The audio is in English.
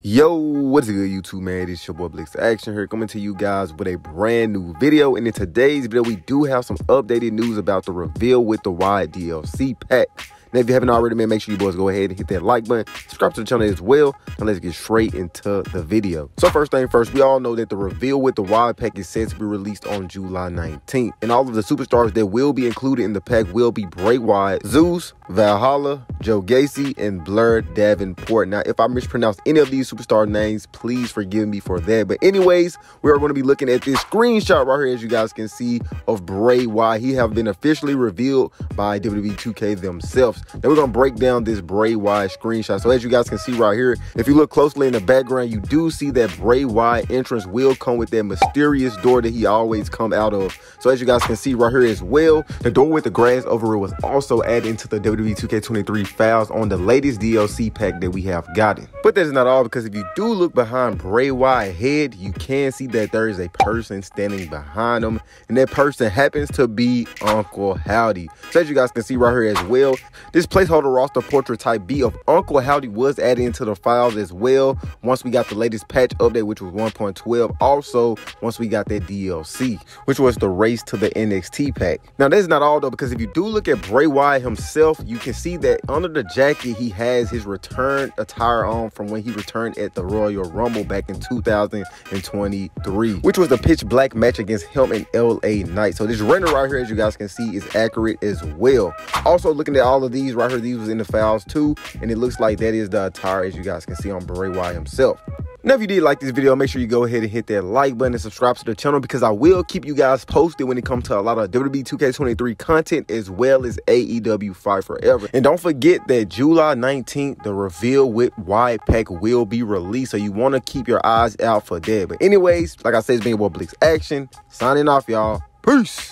Yo, what's good YouTube man? It's your boy Blitz Action here coming to you guys with a brand new video. And in today's video, we do have some updated news about the reveal with the Wyatt DLC pack. If you haven't already, man, make sure you boys go ahead and hit that like button, subscribe to the channel as well, and let's get straight into the video. So first thing first, we all know that the reveal with the Wyatt pack is set to be released on July 19th. And all of the superstars that will be included in the pack will be Bray Wyatt, Zeus, Valhalla, Joe Gacy, and Blair Davenport. Now, if I mispronounce any of these superstar names, please forgive me for that. But anyways, we are going to be looking at this screenshot right here, as you guys can see, of Bray Wyatt. He have been officially revealed by WWE 2K themselves. Then we're gonna break down this Bray Wyatt screenshot. So as you guys can see right here, if you look closely in the background, you do see that Bray Wyatt entrance will come with that mysterious door that he always come out of. So as you guys can see right here as well, the door with the grass over it was also added into the WWE 2K23 files on the latest DLC pack that we have gotten. But that's not all because if you do look behind Bray Wyatt head, you can see that there is a person standing behind him, and that person happens to be Uncle Howdy. So as you guys can see right here as well, this placeholder roster portrait type B of Uncle Howdy was added into the files as well once we got the latest patch update, which was 1.12. Also, once we got that DLC, which was the race to the NXT pack. Now, that's not all though, because if you do look at Bray Wyatt himself, you can see that under the jacket, he has his return attire on from when he returned at the Royal Rumble back in 2023, which was the pitch black match against him and LA Knight. So this render right here, as you guys can see, is accurate as well. Also, looking at all of these right here, these was in the files too, and it looks like that is the attire, as you guys can see on Bray Wyatt himself. Now, if you did like this video, make sure you go ahead and hit that like button and subscribe to the channel because I will keep you guys posted when it comes to a lot of WWE 2K23 content as well as AEW Fight Forever. And don't forget that July 19th, the reveal with Pack will be released. So you want to keep your eyes out for that. But anyways, like I said, it's been your boy Blitz Action. Signing off, y'all. Peace.